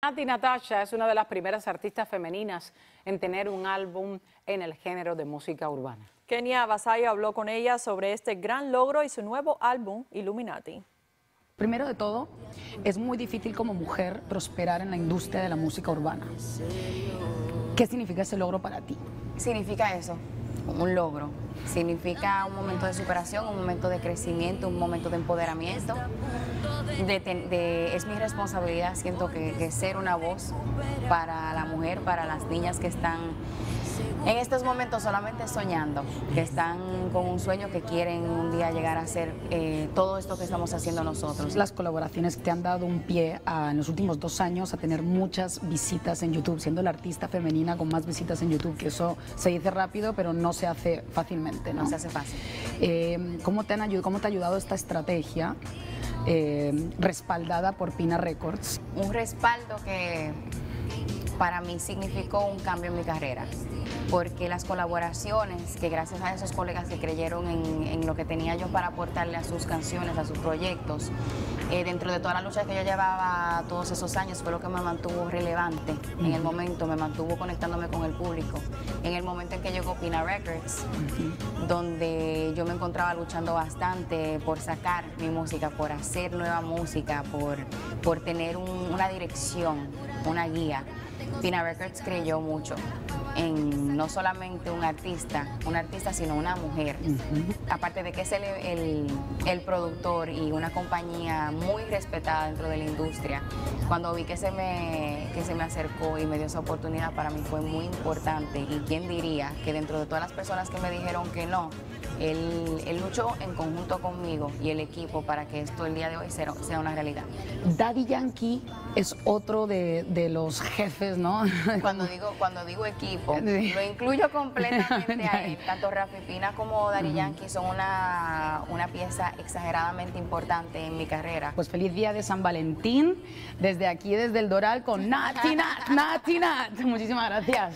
Nati Natasha es una de las primeras artistas femeninas en tener un álbum en el género de música urbana. Kenia Basaya habló con ella sobre este gran logro y su nuevo álbum, Illuminati. Primero de todo, es muy difícil como mujer prosperar en la industria de la música urbana. ¿Qué significa ese logro para ti? Significa eso, un logro. Significa un momento de superación, un momento de crecimiento, un momento de empoderamiento es mi responsabilidad, siento que, ser una voz para la mujer, para las niñas que están en estos momentos solamente soñando, que están con un sueño que quieren un día llegar a hacer eh, todo esto que estamos haciendo nosotros. Las colaboraciones te han dado un pie en los últimos dos años a tener muchas visitas en YouTube, siendo la artista femenina con más visitas en YouTube, que eso se dice rápido, pero no se hace fácilmente. No, se hace fácil. Eh, ¿cómo, te han, ¿Cómo te ha ayudado esta estrategia? Eh, respaldada por Pina Records. Un respaldo que para mí significó un cambio en mi carrera, porque las colaboraciones, que gracias a esos colegas que creyeron en, lo que tenía yo para aportarle a sus canciones, a sus proyectos, eh, dentro de toda la lucha que yo llevaba todos esos años, fue lo que me mantuvo relevante en el momento, me mantuvo conectándome con el público. En el momento en que llegó Pina Records, donde yo me encontraba luchando bastante por sacar mi música, por hacer nueva música, por, por tener una dirección, una guía. Pina Records creyó mucho en no solamente un artista, un artista, sino una mujer. Aparte de que es el, el, productor y una compañía muy respetada dentro de la industria, cuando vi que se, me, que se me acercó y me dio esa oportunidad, para mí fue muy importante. Y quién diría que dentro de todas las personas que me dijeron que no, él, él, luchó en conjunto conmigo y el equipo para que esto el día de hoy sea, sea una realidad. Daddy Yankee es otro de, de los jefes, ¿no? Cuando digo, cuando digo equipo, lo incluyo completamente ahí. Tanto Rafi Pina como Daddy Yankee son una, una pieza exageradamente importante en mi carrera. Pues feliz día de San Valentín, desde aquí, desde el Doral, con Nati Nat, Nati Nat. Muchísimas gracias.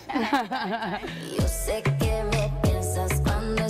Yo sé que me piensas cuando